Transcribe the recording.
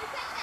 It's